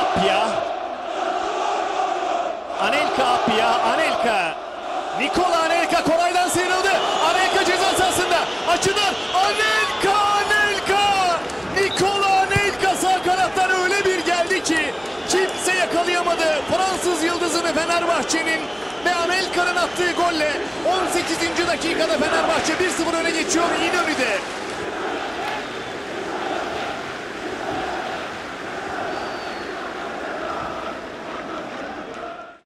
Apya. Anelka Apya. Anelka. Nikola Anelka Koray'dan sıyrıldı. Anelka ceza sahasında. Açıdan Anelka Anelka. Nikola Anelka sağ kanattan öyle bir geldi ki kimse yakalayamadı. Fransız yıldızını Fenerbahçe'nin ve Anelka'nın attığı golle 18. dakikada Fenerbahçe 1.